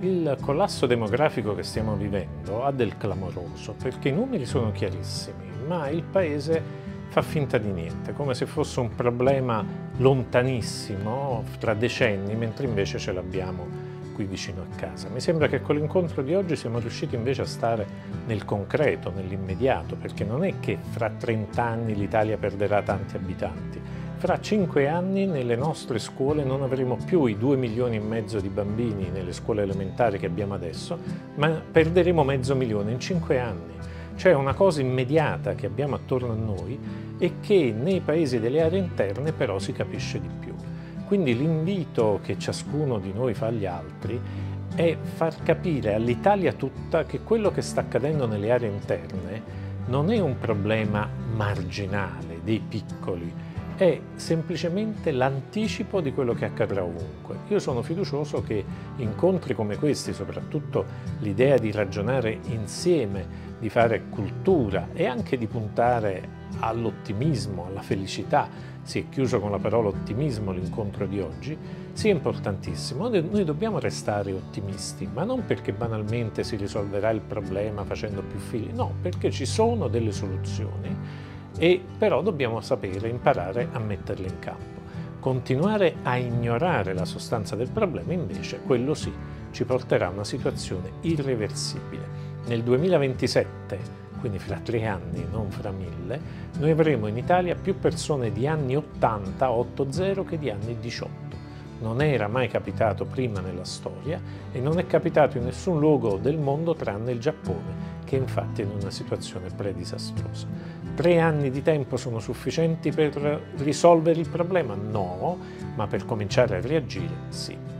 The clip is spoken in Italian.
Il collasso demografico che stiamo vivendo ha del clamoroso perché i numeri sono chiarissimi, ma il paese fa finta di niente, come se fosse un problema lontanissimo, tra decenni, mentre invece ce l'abbiamo qui vicino a casa. Mi sembra che con l'incontro di oggi siamo riusciti invece a stare nel concreto, nell'immediato, perché non è che fra 30 anni l'Italia perderà tanti abitanti, fra cinque anni nelle nostre scuole non avremo più i due milioni e mezzo di bambini nelle scuole elementari che abbiamo adesso, ma perderemo mezzo milione in cinque anni. C'è una cosa immediata che abbiamo attorno a noi e che nei paesi delle aree interne però si capisce di più. Quindi l'invito che ciascuno di noi fa agli altri è far capire all'Italia tutta che quello che sta accadendo nelle aree interne non è un problema marginale dei piccoli, è semplicemente l'anticipo di quello che accadrà ovunque. Io sono fiducioso che incontri come questi, soprattutto l'idea di ragionare insieme, di fare cultura e anche di puntare all'ottimismo, alla felicità, si è chiuso con la parola ottimismo l'incontro di oggi, sia importantissimo. Noi dobbiamo restare ottimisti, ma non perché banalmente si risolverà il problema facendo più figli, no, perché ci sono delle soluzioni e però dobbiamo sapere imparare a metterle in campo. Continuare a ignorare la sostanza del problema invece, quello sì, ci porterà a una situazione irreversibile. Nel 2027 quindi fra tre anni, non fra mille, noi avremo in Italia più persone di anni 80, 80 che di anni 18. Non era mai capitato prima nella storia e non è capitato in nessun luogo del mondo tranne il Giappone, che infatti è in una situazione predisastrosa. Tre anni di tempo sono sufficienti per risolvere il problema? No, ma per cominciare a reagire sì.